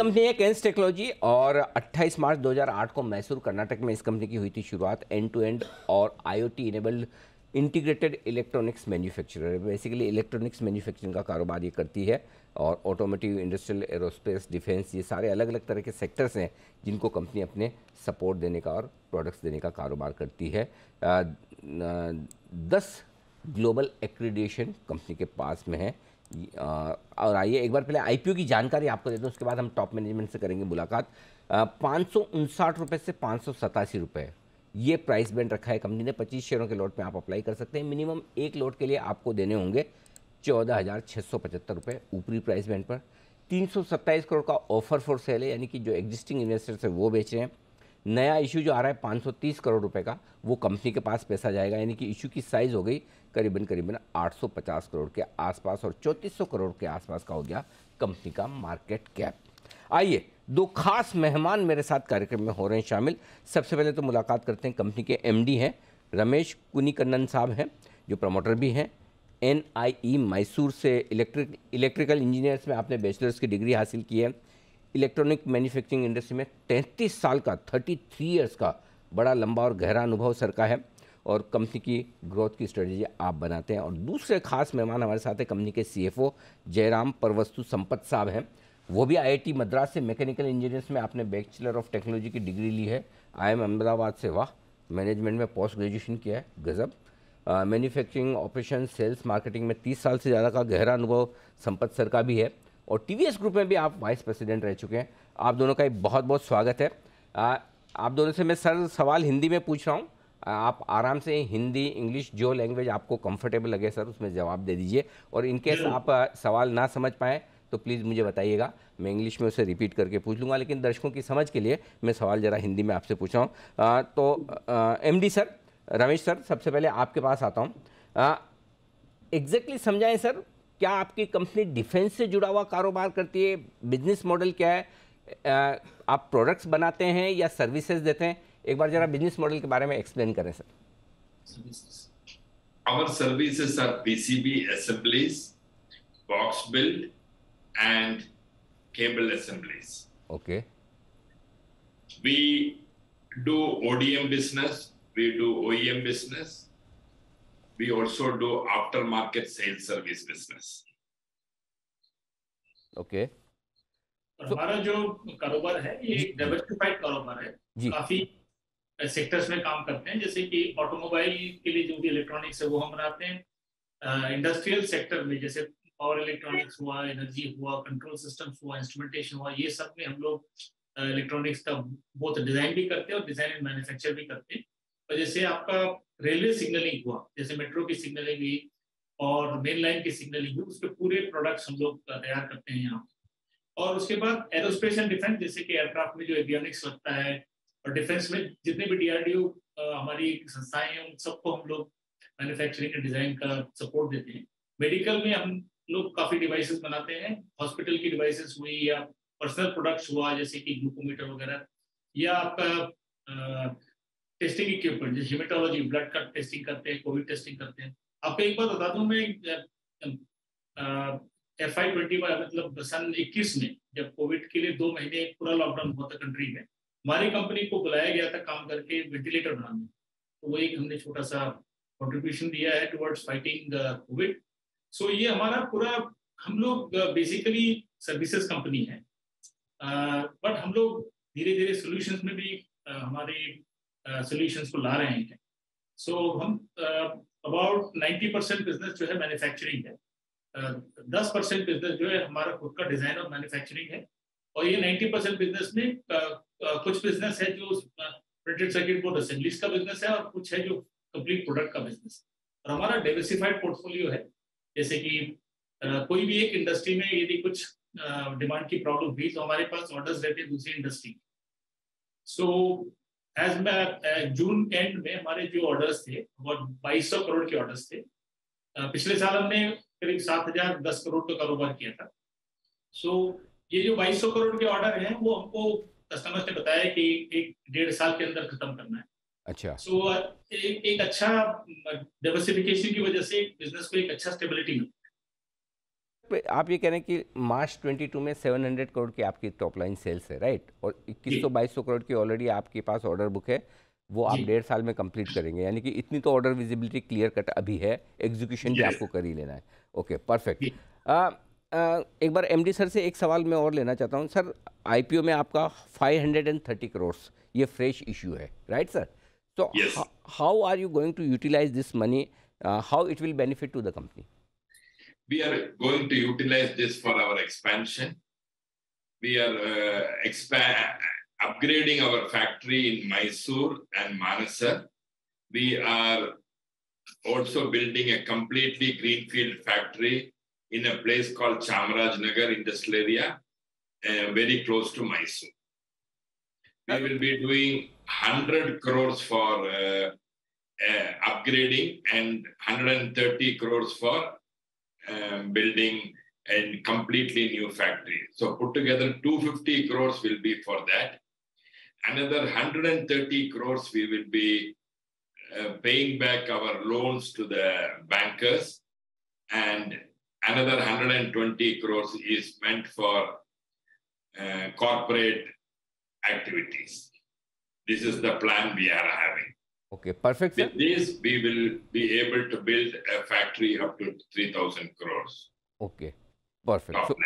Company है केंस technology और 28 मार्च 2008 को मैसूर कर्नाटक में इस कंपनी की हुई थी शुरुआत एंड टू एंड और IoT enabled integrated electronics manufacturer basically electronics manufacturing का कारोबार ये करती है और ऑटोमोटिव इंडस्ट्रियल एरोस्पेस डिफेंस ये सारे अलग अलग तरह के सेक्टर्स हैं जिनको कंपनी अपने सपोर्ट देने का और प्रोडक्ट्स देने का कारोबार करती है। दस ग्लोबल एक्रीडिएशन कंपनी के पास में है। और आइए एक बार पहले आईपीओ की जानकारी आपको दे दूँ, उसके बाद हम टॉप मैनेजमेंट से करेंगे मुलाकात। पाँच सौ उनसाठ रुपये से पाँच सौ सतासी रुपये ये प्राइस बैंड रखा है कंपनी ने, पच्चीस शेयरों के लोट में आप अप्लाई कर सकते हैं। मिनिमम एक लोट के लिए आपको देने होंगे चौदह हज़ार छः सौ पचहत्तर रुपये ऊपरी प्राइस बैंड पर। तीन सौ सत्ताईस करोड़ का ऑफ़र फॉर सेल है, यानी कि जो एग्जिस्टिंग इन्वेस्टर्स है वो बेच रहे हैं। नया इशू जो आ रहा है 530 करोड़ रुपए का, वो कंपनी के पास पैसा जाएगा, यानी कि इशू की साइज़ हो गई करीबन करीबन 850 करोड़ के आसपास और 3400 करोड़ के आसपास का हो गया कंपनी का मार्केट कैप। आइए, दो खास मेहमान मेरे साथ कार्यक्रम में हो रहे हैं शामिल। सबसे पहले तो मुलाकात करते हैं कंपनी के एमडी हैं, रमेश कुनिकन्नन साहब हैं, जो प्रमोटर भी हैं। एन आई ई मैसूर से इलेक्ट्रिक, इलेक्ट्रिकल इंजीनियर्स में आपने बैचलर्स की डिग्री हासिल की है। इलेक्ट्रॉनिक मैन्युफैक्चरिंग इंडस्ट्री में तैंतीस साल का थर्टी थ्री ईयर्स का बड़ा लंबा और गहरा अनुभव सर का है। और कंपनी की ग्रोथ की स्ट्रेटजी आप बनाते हैं। और दूसरे खास मेहमान हमारे साथ है कंपनी के सीएफओ जयराम परवस्तु संपत साहब हैं। वो भी आईआईटी मद्रास से मैकेनिकल इंजीनियर्स में आपने बैचलर ऑफ़ टेक्नोलॉजी की डिग्री ली है। आई एम अहमदाबाद से वाह। मैनेजमेंट में पोस्ट ग्रेजुएशन किया है। गज़ब। मैन्युफैक्चरिंग ऑपरेशन सेल्स मार्केटिंग में तीस साल से ज़्यादा का गहरा अनुभव संपत सर का भी है। और टीवीएस ग्रुप में भी आप वाइस प्रेसिडेंट रह चुके हैं। आप दोनों का बहुत बहुत स्वागत है। आ, आप दोनों से मैं सर सवाल हिंदी में पूछ रहा हूँ। आप आराम से हिंदी इंग्लिश जो लैंग्वेज आपको कंफर्टेबल लगे सर उसमें जवाब दे दीजिए। और इनकेस आप सवाल ना समझ पाएँ तो प्लीज़ मुझे बताइएगा। मैं इंग्लिश में उसे रिपीट करके पूछ लूँगा लेकिन दर्शकों की समझ के लिए मैं सवाल ज़रा हिंदी में आपसे पूछ रहा हूँ तो एमडी सर रमेश सर सबसे पहले आपके पास आता हूँ। एग्जैक्टली समझाएँ सर क्या आपकी कंपनी डिफेंस से जुड़ा हुआ कारोबार करती है? बिज़नेस मॉडल क्या है? आप प्रोडक्ट्स बनाते हैं या सर्विसेज़ देते हैं? एक बार जरा बिज़नेस मॉडल के बारे में एक्सप्लेन करें sir our services are PCB assemblies box build and cable assemblies okay we do ODM business we do OEM business we also do aftermarket sales service business. Okay. हमारा जो कारोबार है ये diversified कारोबार है। काफ़ी सेक्टर्स में काम करते हैं, जैसे कि ऑटोमोबाइल के लिए जो भी इलेक्ट्रॉनिक्स है वो हम बनाते हैं इंडस्ट्रियल सेक्टर में, जैसे पावर इलेक्ट्रॉनिक्स हुआ एनर्जी हुआ कंट्रोल सिस्टम्स हुआ इंस्ट्रूमेंटेशन हुआ, ये सब में हम लोग इलेक्ट्रॉनिक्स का बहुत डिज़ाइन भी करते हैं और डिज़ाइन एंड मैन्युफैक्चर भी करते हैं। और जैसे आपका रेलवे सिग्नलिंग हुआ, जैसे मेट्रो की सिग्नलिंग हुई और मेन लाइन की सिग्नलिंग हुई, उसके पूरे प्रोडक्ट्स हम लोग तैयार करते हैं यहाँ और उसके बाद एरोस्पेस एंड डिफेंस जैसे कि एयरक्राफ्ट में जो एवियोनिक्स लगता है और डिफेंस में जितने भी डीआरडीओ हमारी संस्थाएँ हैं, उन सबको हम लोग मैन्युफैक्चरिंग एंड डिज़ाइन का सपोर्ट देते हैं। मेडिकल में हम लोग काफ़ी डिवाइसेस बनाते हैं। हॉस्पिटल की डिवाइसेस हुई या पर्सनल प्रोडक्ट्स हुआ, जैसे कि ग्लूकोमीटर वगैरह, या आपका टेस्टिंग इक्विपमेंट जैसे हिमेटोलॉजी ब्लड का टेस्टिंग करते हैं कोविड टेस्टिंग करते हैं। आपको एक बात बता दूँ मैं एफ़ आई ट्वेंटी मतलब सन इक्कीस में, जब कोविड के लिए दो महीने पूरा लॉकडाउन हुआ था कंट्री में हमारी कंपनी को बुलाया गया था काम करके वेंटिलेटर बनाने। तो वो एक हमने छोटा सा कॉन्ट्रीब्यूशन दिया है टुवर्ड्स फाइटिंग कोविड सो ये हमारा पूरा हम लोग बेसिकली सर्विसेज़ कंपनी है। बट uh, हम लोग धीरे धीरे सोल्यूशन में भी uh, हमारे सोल्यूशंस को ला रहे हैं। सो so, हम अबाउट नाइन्टी परसेंट बिज़नेस जो है मैन्युफैक्चरिंग है। दस परसेंट बिज़नेस जो है हमारा खुद का डिज़ाइन और मैन्युफैक्चरिंग है। और ये नाइन्टी परसेंट बिज़नेस में uh, uh, कुछ बिज़नेस है जो प्रिंटेड सर्किट बोर्ड असेंबलीज का बिज़नेस है और कुछ है जो कंप्लीट प्रोडक्ट का बिज़नेस और हमारा डाइवर्सिफाइड पोर्टफोलियो है। जैसे कि कोई भी एक इंडस्ट्री में यदि कुछ डिमांड की प्रॉब्लम हुई तो हमारे पास ऑर्डर्स रहते हैं दूसरी इंडस्ट्री सो एज मैं जून एंड में हमारे जो ऑर्डर्स थे वो बाईस सौ करोड़ के ऑर्डर्स थे पिछले साल हमने करीब सात हज़ार दस करोड़ का कारोबार किया था। सो ये जो बाईस सौ करोड़ के ऑर्डर हैं, वो हमको कस्टमर्स ने बताया कि एक डेढ़ साल के अंदर खत्म करना है। अच्छा। सो so, एक एक अच्छा डाइवर्सिफिकेशन की वजह से बिज़नेस को एक अच्छा स्टेबिलिटी मिलता सर आप ये कह रहे हैं कि मार्च 22 में 700 करोड़ की आपकी टॉप लाइन सेल्स है राइट और इक्कीस सौ बाईस सौ करोड़ की ऑलरेडी आपके पास ऑर्डर बुक है वो आप डेढ़ साल में कंप्लीट करेंगे। यानी कि इतनी तो ऑर्डर विजिबिलिटी क्लियर कट अभी है एग्जीक्यूशन भी आपको कर ही लेना है। ओके परफेक्ट एक बार एमडी सर से एक सवाल मैं और लेना चाहता हूँ। सर आईपीओ में आपका 530 करोड़ ये फ्रेश इश्यू है राइट सर तो how are you going to utilise this money how it will benefit to the company we are going to utilise this for our expansion we are upgrading our factory in Mysore and Mansar we are also building a completely green field in a place called Chamarajnagar industrial area, uh, very close to Mysore. We will be doing 100 crores for uh, uh, upgrading and 130 crores for um, building a completely new factory. So put together 250 crores will be for that. Another 130 crores we will be uh, paying back our loans to the bankers and another 120 crores is meant for uh, corporate activities. This is the plan we are having. Okay, perfect. Sir. With this, we will be able to build a factory up to 3,000 crores. Okay, perfect. So,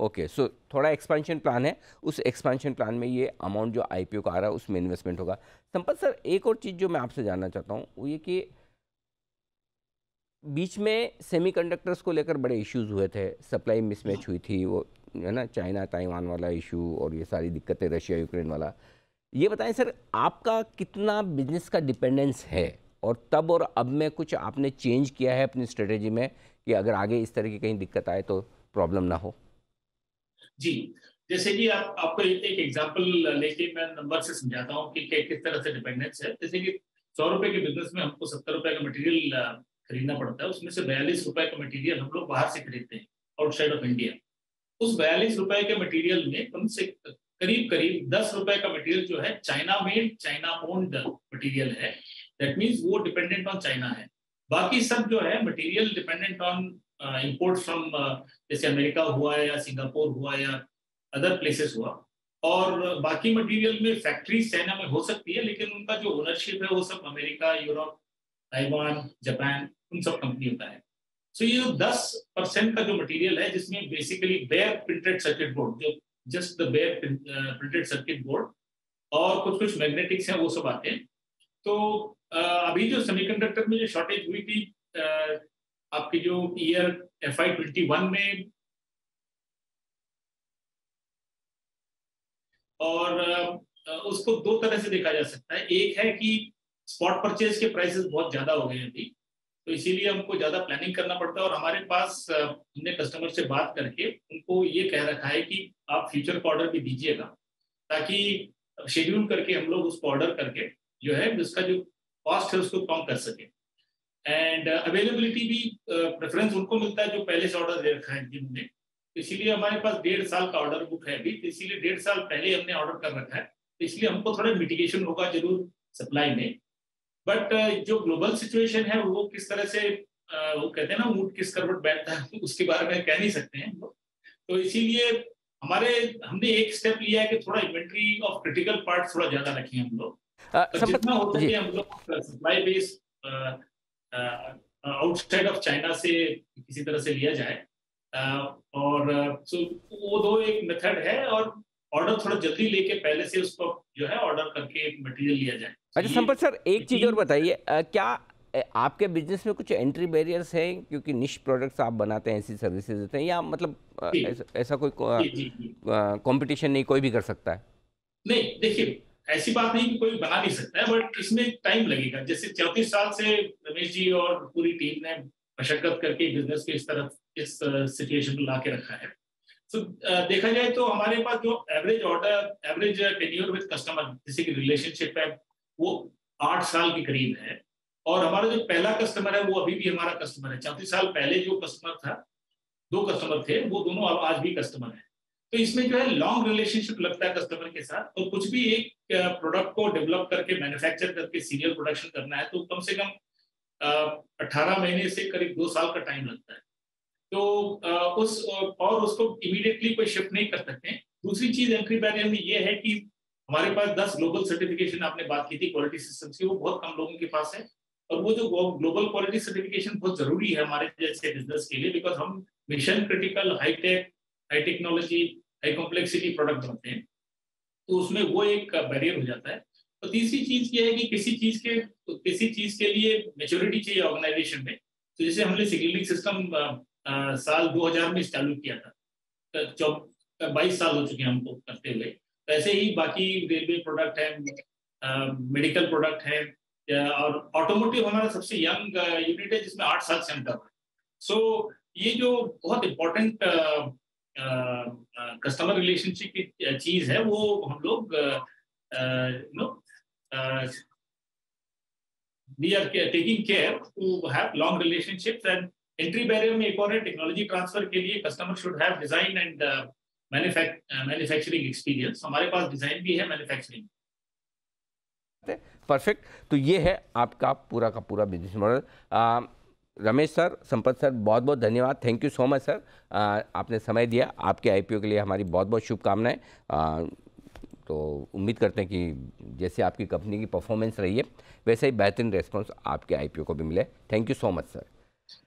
okay so थोड़ा expansion plan है उस expansion plan में ये amount जो IPO का आ रहा है उसमें इन्वेस्टमेंट होगा संपत सर एक और चीज़ जो मैं आपसे जानना चाहता हूँ वो ये कि बीच में सेमीकंडक्टर्स को लेकर बड़े इश्यूज़ हुए थे। सप्लाई मिसमैच हुई थी, वो, है ना चाइना ताइवान वाला इशू और ये सारी दिक्कतें रशिया यूक्रेन वाला। ये बताएँ सर, आपका कितना बिज़नेस का डिपेंडेंस है? और तब और अब में कुछ आपने चेंज किया है अपनी स्ट्रेटेजी में कि अगर आगे इस तरह की कहीं दिक्कत आए तो प्रॉब्लम ना हो? जी, जैसे कि आप, आपको एक एग्जांपल लेके मैं नंबर से समझाता हूँ कि किस तरह से डिपेंडेंस है। जैसे कि सौ रुपए के बिज़नेस में हमको सत्तर रुपए का मटेरियल खरीदना पड़ता है, उसमें से बयालीस रुपए का मटेरियल हम लोग बाहर से खरीदते हैं आउटसाइड ऑफ़ इंडिया उस बयालीस रुपए के मटेरियल में कम से करीब करीब दस रुपए का मटेरियल जो है China made China owned material है। दैट मीन्स वो डिपेंडेंट ऑन चाइना है। बाकी सब जो है material dependent on import from जैसे अमेरिका हुआ या सिंगापुर हुआ या अदर प्लेसेस हुआ। और बाकी मटेरियल में फैक्ट्री चाइना में हो सकती है, लेकिन उनका जो ओनरशिप है, वो सब अमेरिका, यूरोप ताइवान जापान उन सब कंपनियों का है। सो ये जो दस परसेंट का जो मटेरियल है जिसमें basically bare printed circuit board जो just the bare printed circuit board और कुछ कुछ मैग्नेटिक्स हैं वो सब आते हैं। तो uh, अभी जो सेमीकंडक्टर में जो शॉर्टेज हुई थी uh, आपकी जो year F Y twenty one में और उसको दो तरह से देखा जा सकता है। एक है कि स्पॉट परचेज के प्राइसेस बहुत ज़्यादा हो गए हैं अभी। तो इसीलिए हमको ज़्यादा प्लानिंग करना पड़ता है और हमारे पास हमने कस्टमर से बात करके उनको ये कह रखा है कि आप फ्यूचर का ऑर्डर भी दीजिएगा ताकि शेड्यूल करके हम लोग उसको ऑर्डर करके जो है उसका जो कॉस्ट है उसको कम कर सके। एंड अवेलेबिलिटी भी प्रेफरेंस उनको मिलता है जो पहले से ऑर्डर दे रखा है जिन्होंने। इसीलिए हमारे पास डेढ़ साल का ऑर्डर बुक है अभी। तो इसीलिए डेढ़ साल पहले हमने ऑर्डर कर रखा है। तो इसलिए हमको थोड़ा मिटिगेशन होगा ज़रूर सप्लाई में। बट जो ग्लोबल सिचुएशन है वो किस तरह से वो कहते हैं ना ऊट किस करवट बैठता है उसके बारे में कह नहीं सकते हैं तो इसीलिए हमारे हमने एक स्टेप लिया है कि थोड़ा इन्वेंट्री ऑफ़ क्रिटिकल पार्ट थोड़ा ज़्यादा रखें हम लोग। तो जितना हो सके हम लोग supply base outside of China से किसी तरह से लिया जाए। और सो वो दो एक मेथड है और ऑर्डर थोड़ा जल्दी लेके पहले से उसको जो है ऑर्डर करके मटेरियल लिया जाए। अच्छा संपत सर एक चीज़ और बताइए क्या आपके बिज़नेस में कुछ एंट्री बैरियर्स हैं? क्योंकि निश प्रोडक्ट्स आप बनाते हैं ऐसी सर्विसेज़ देते हैं या मतलब ऐसा, ऐसा कोई कंपटीशन नहीं कोई भी कर सकता है? नहीं देखिए ऐसी बात नहीं कि कोई बना नहीं सकता है बट इसमें टाइम लगेगा। जैसे चौतीस साल से रमेश जी और पूरी टीम ने मशक्कत करके बिज़नेस को इस तरफ़ इस सिचुएशन को ला के रखा है। तो so, देखा जाए तो हमारे पास जो average order average tenure with customer जैसे कि रिलेशनशिप है वो आठ साल के करीब है। और हमारा जो पहला कस्टमर है वो अभी भी हमारा कस्टमर है। चौंतीस साल पहले जो कस्टमर था दो कस्टमर थे वो दोनों अब आज भी कस्टमर है। तो इसमें जो है लॉन्ग रिलेशनशिप लगता है कस्टमर के साथ। तो कुछ भी एक प्रोडक्ट को डेवलप करके मैन्युफैक्चर करके सीरियल प्रोडक्शन करना है तो कम से कम अठारह महीने से करीब दो साल का टाइम लगता है। तो उस, और उसको इमीडिएटली कोई शिफ्ट नहीं कर सकते दूसरी चीज़ एंट्री बैरियर में ये है कि हमारे पास दस ग्लोबल सर्टिफिकेशन आपने बात की थी क्वालिटी सिस्टम्स की, वो बहुत कम लोगों के पास है। और वो जो ग्लोबल क्वालिटी सर्टिफिकेशन बहुत ज़रूरी है हमारे जैसे बिज़नेस के लिए बिकॉज़ हम mission critical high tech high technology high complexity product बनते हैं। तो उसमें वो एक बैरियर हो जाता है। तो तीसरी चीज़ ये है कि किसी चीज़ के, किसी चीज़ के लिए मेच्योरिटी चाहिए ऑर्गेनाइजेशन में। तो जैसे हमने सिग्नलिंग सिस्टम साल 2000 में चालू किया था। तो बाईस साल हो चुके हैं हमको करते हुए। तो ऐसे ही बाकी रेलवे प्रोडक्ट है मेडिकल प्रोडक्ट है और ऑटोमोटिव हमारा सबसे यंग यूनिट है, जिसमें आठ साल से हम कर रहे हैं। सो ये जो बहुत इम्पोर्टेंट कस्टमर रिलेशनशिप की चीज़ है, वो हम लोग no we are taking care to have long relationships and entry barrier में एक और है टेक्नोलॉजी ट्रांसफ़र के लिए customer should have design and manufacturing experience हमारे पास डिज़ाइन भी है मैन्युफैक्चरिंग परफेक्ट तो ये है आपका पूरा का पूरा business model Ramesh sir Sampath sir बहुत बहुत धन्यवाद. Thank you so much sir आ, आपने समय दिया. आपके आईपीओ के लिए हमारी बहुत बहुत शुभकामनाएँ तो उम्मीद करते हैं कि जैसे आपकी कंपनी की परफॉर्मेंस रही है वैसे ही बेहतरीन रेस्पॉन्स आपके आईपीओ को भी मिले. Thank you so much sir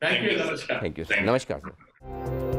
Thank you. Namaskar. Thank you. Thank you. Namaskar.